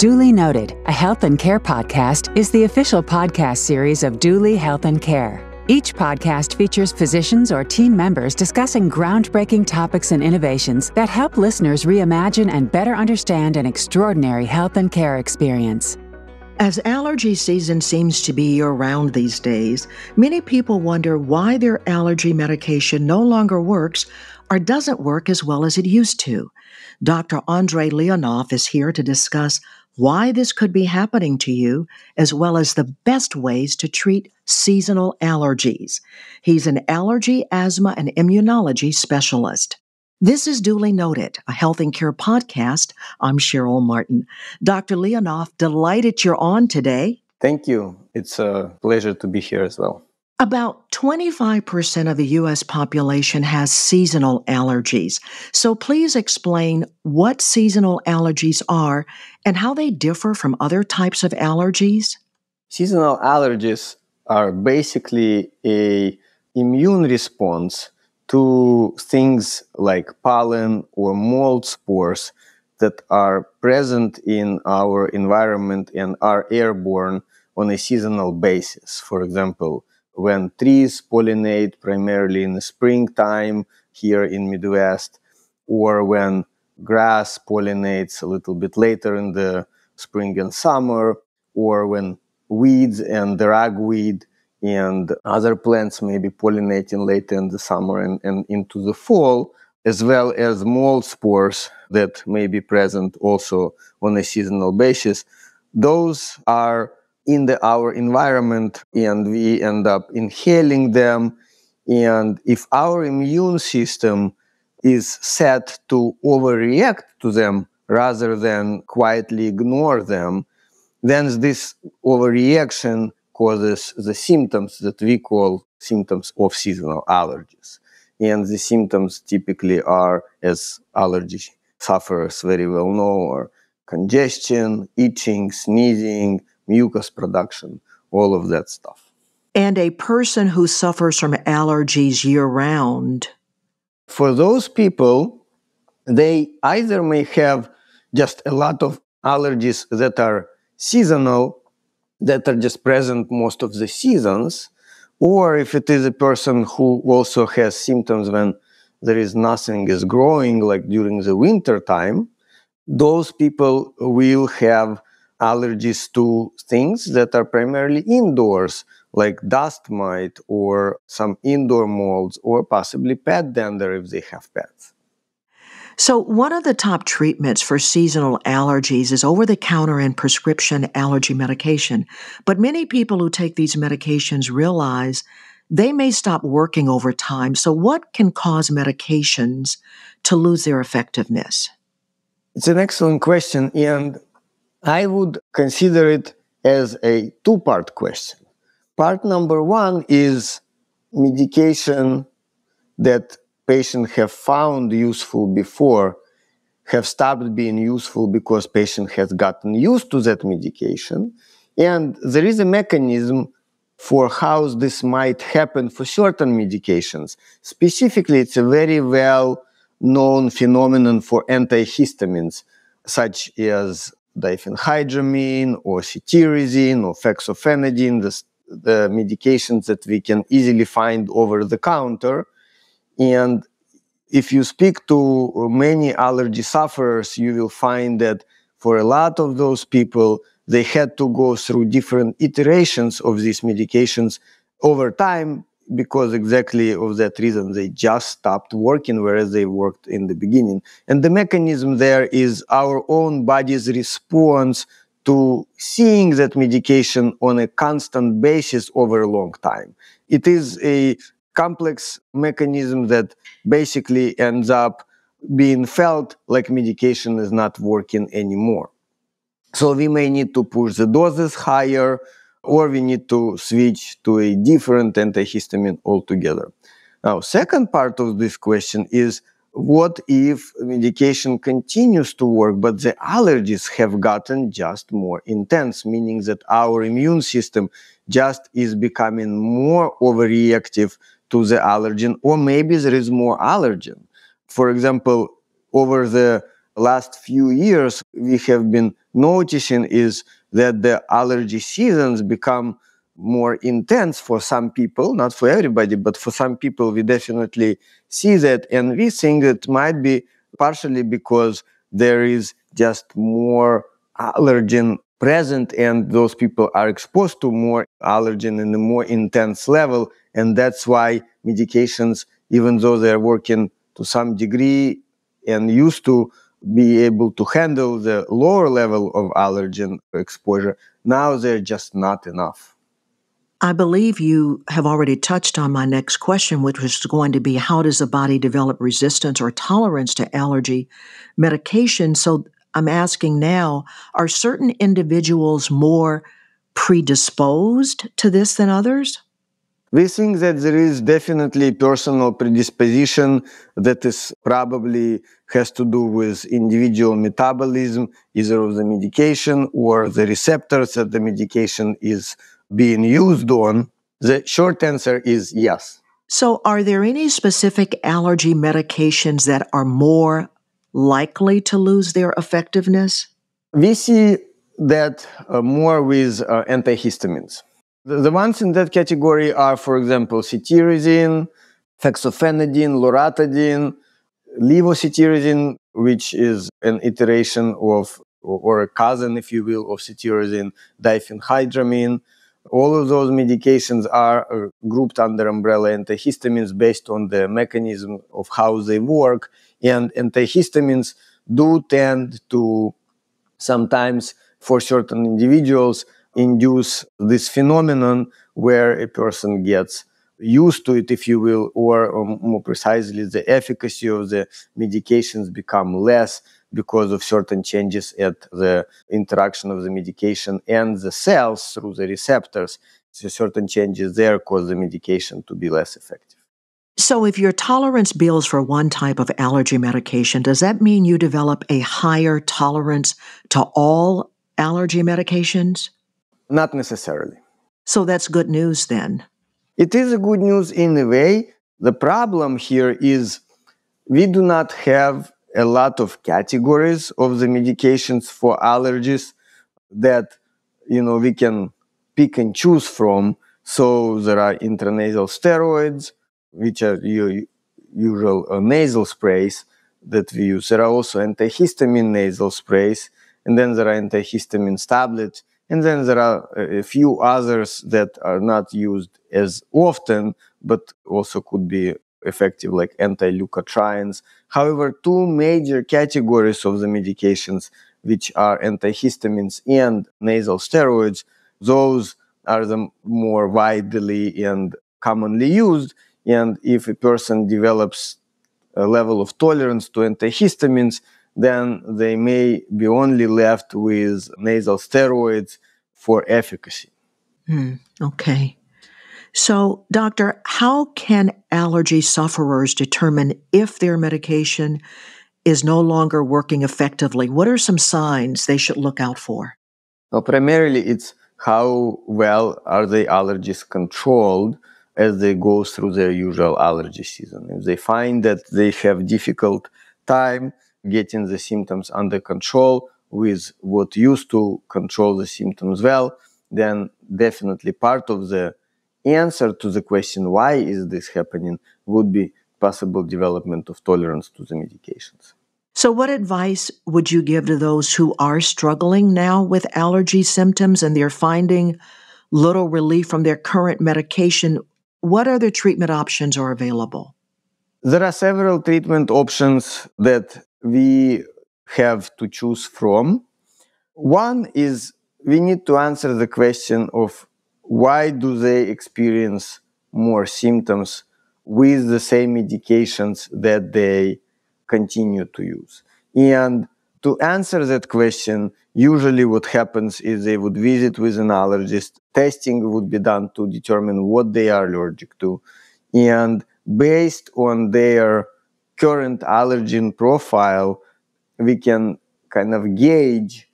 Duly Noted, a health and care podcast, is the official podcast series of Duly Health and Care. Each podcast features physicians or team members discussing groundbreaking topics and innovations that help listeners reimagine and better understand an extraordinary health and care experience. As allergy season seems to be year round these days, many people wonder why their allergy medication no longer works or doesn't work as well as it used to. Dr. Andrey Leonov is here to discuss why this could be happening to you, as well as the best ways to treat seasonal allergies. He's an allergy, asthma, and immunology specialist. This is Duly Noted, a health and care podcast. I'm Cheryl Martin. Dr. Leonov, delighted you're on today. Thank you. It's a pleasure to be here as well. About 25% of the U.S. population has seasonal allergies. So please explain what seasonal allergies are and how they differ from other types of allergies. Seasonal allergies are basically a immune response to things like pollen or mold spores that are present in our environment and are airborne on a seasonal basis. For example, when trees pollinate primarily in the springtime here in Midwest, or when grass pollinates a little bit later in the spring and summer, or when weeds and the ragweed and other plants may be pollinating later in the summer and, and into the fall, as well as mold spores that may be present also on a seasonal basis. Those are in the, our environment and we end up inhaling them. And if our immune system is set to overreact to them rather than quietly ignore them, then this overreaction causes the symptoms that we call symptoms of seasonal allergies. And the symptoms typically are, as allergy sufferers very well know, are congestion, itching, sneezing, mucus production, all of that stuff. And a person who suffers from allergies year round. For those people, they either may have just a lot of allergies that are seasonal, that are just present most of the seasons, or if it is a person who also has symptoms when there is nothing is growing, like during the winter time, those people will have allergies to things that are primarily indoors, like dust mite or some indoor molds, or possibly pet dander if they have pets. So, one of the top treatments for seasonal allergies is over the counter and prescription allergy medication. But many people who take these medications realize they may stop working over time. So, what can cause medications to lose their effectiveness? It's an excellent question. And I would consider it as a two part question. Part number one is medication that patients have found useful before have stopped being useful because patient has gotten used to that medication and there is a mechanism for how this might happen for certain medications specifically it's a very well known phenomenon for antihistamines such as diphenhydramine or cetirizine or fexofenadine, the, the medications that we can easily find over the counter. And if you speak to many allergy sufferers, you will find that for a lot of those people, they had to go through different iterations of these medications over time because exactly of that reason they just stopped working whereas they worked in the beginning. And the mechanism there is our own body's response to seeing that medication on a constant basis over a long time. It is a complex mechanism that basically ends up being felt like medication is not working anymore. So we may need to push the doses higher or we need to switch to a different antihistamine altogether. Now, second part of this question is what if medication continues to work, but the allergies have gotten just more intense, meaning that our immune system just is becoming more overreactive to the allergen, or maybe there is more allergen. For example, over the last few years, we have been noticing is that the allergy seasons become more intense for some people, not for everybody, but for some people, we definitely see that. And we think it might be partially because there is just more allergen present and those people are exposed to more allergen in a more intense level. And that's why medications, even though they're working to some degree and used to be able to handle the lower level of allergen exposure, now they're just not enough. I believe you have already touched on my next question, which was going to be how does the body develop resistance or tolerance to allergy medication? So I'm asking now are certain individuals more predisposed to this than others? We think that there is definitely personal predisposition that is probably has to do with individual metabolism, either of the medication or the receptors that the medication is being used on. The short answer is yes. So, are there any specific allergy medications that are more likely to lose their effectiveness? We see that uh, more with uh, antihistamines. The, ones in that category are, for example, cetirizine, fexofenadine, loratadine, levocetirizine, which is an iteration of, or a cousin, if you will, of cetirizine, diphenhydramine. All of those medications are uh, grouped under umbrella antihistamines based on the mechanism of how they work and antihistamines do tend to sometimes, for certain individuals, induce this phenomenon where a person gets used to it, if you will, or um, more precisely, the efficacy of the medications become less because of certain changes at the interaction of the medication and the cells through the receptors. So certain changes there cause the medication to be less effective. So, if your tolerance builds for one type of allergy medication, does that mean you develop a higher tolerance to all allergy medications? Not necessarily. So, that's good news then. It is a good news in a way. The problem here is we do not have a lot of categories of the medications for allergies that you know we can pick and choose from. So there are intranasal steroids, which are your usual uh, nasal sprays that we use. There are also antihistamine nasal sprays, and then there are antihistamine tablets, and then there are a few others that are not used as often, but also could be effective, like anti-leukotrienes. However, two major categories of the medications, which are antihistamines and nasal steroids, those are the more widely and commonly used and if a person develops a level of tolerance to antihistamines, then they may be only left with nasal steroids for efficacy. Hmm, okay. So, doctor, how can allergy sufferers determine if their medication is no longer working effectively? What are some signs they should look out for? Well, primarily it's how well are the allergies controlled as they go through their usual allergy season. If they find that they have difficult time getting the symptoms under control with what used to control the symptoms well, then definitely part of the answer to the question why is this happening would be possible development of tolerance to the medications. So, what advice would you give to those who are struggling now with allergy symptoms and they're finding little relief from their current medication? What other treatment options are available? There are several treatment options that we have to choose from. One is we need to answer the question of why do they experience more symptoms with the same medications that they continue to use. And to answer that question, usually what happens is they would visit with an allergist. Testing would be done to determine what they are allergic to. And based on their current allergen profile, we can kind of gauge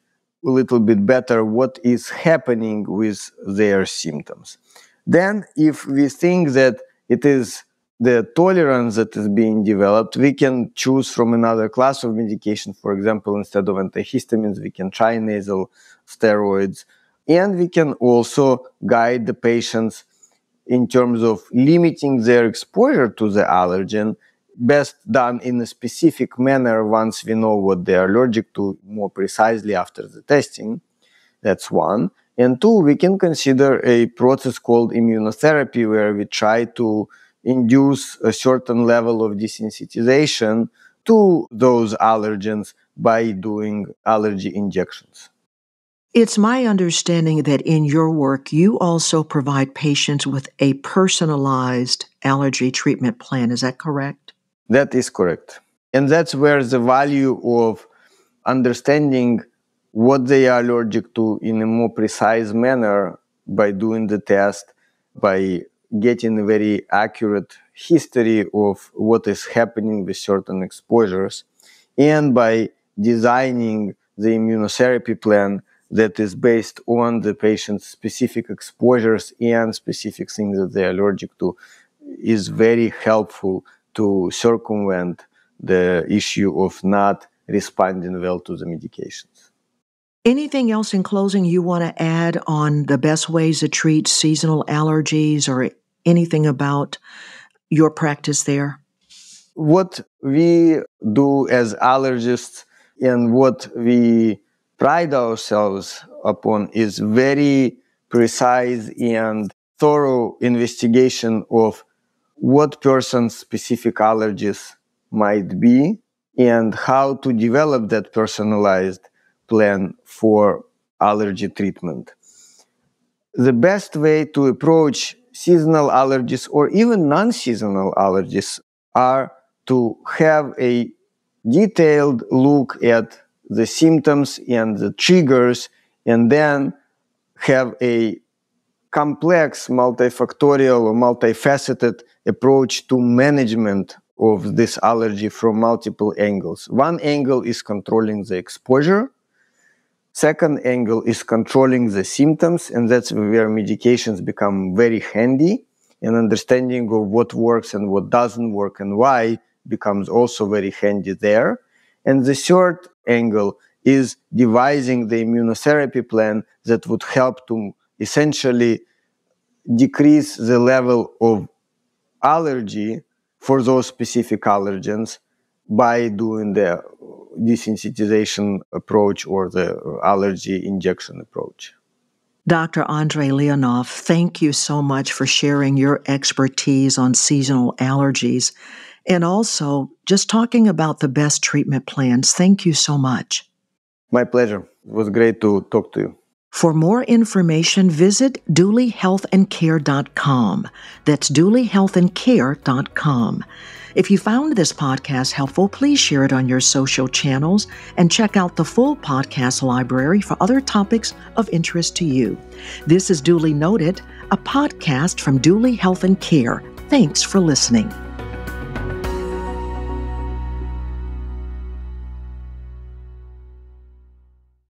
a little bit better what is happening with their symptoms. Then, if we think that it is the tolerance that is being developed, we can choose from another class of medication. For example, instead of antihistamines, we can try nasal steroids. And we can also guide the patients in terms of limiting their exposure to the allergen, best done in a specific manner once we know what they are allergic to more precisely after the testing. That's one. And two, we can consider a process called immunotherapy where we try to induce a certain level of desensitization to those allergens by doing allergy injections. It's my understanding that in your work, you also provide patients with a personalized allergy treatment plan. Is that correct? That is correct. And that's where the value of understanding what they are allergic to in a more precise manner by doing the test, by getting a very accurate history of what is happening with certain exposures, and by designing the immunotherapy plan that is based on the patient's specific exposures and specific things that they're allergic to is very helpful to circumvent the issue of not responding well to the medications. Anything else in closing you want to add on the best ways to treat seasonal allergies or anything about your practice there? What we do as allergists and what we pride ourselves upon is very precise and thorough investigation of what person's specific allergies might be and how to develop that personalized plan for allergy treatment. The best way to approach seasonal allergies or even non seasonal allergies are to have a detailed look at the symptoms and the triggers, and then have a complex, multifactorial, or multifaceted approach to management of this allergy from multiple angles. One angle is controlling the exposure. Second angle is controlling the symptoms, and that's where medications become very handy. And understanding of what works and what doesn't work and why becomes also very handy there. And the third angle is devising the immunotherapy plan that would help to essentially decrease the level of allergy for those specific allergens by doing the desensitization approach or the allergy injection approach. Dr. Andrey Leonov, thank you so much for sharing your expertise on seasonal allergies and also just talking about the best treatment plans. Thank you so much. My pleasure. It was great to talk to you. For more information, visit dulyhealthandcare.com. That's dulyhealthandcare.com. If you found this podcast helpful, please share it on your social channels and check out the full podcast library for other topics of interest to you. This is Duly Noted, a podcast from Duly Health and Care. Thanks for listening.